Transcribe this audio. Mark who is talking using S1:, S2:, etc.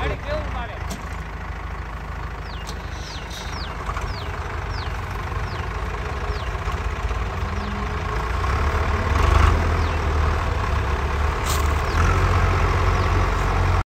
S1: How'd
S2: it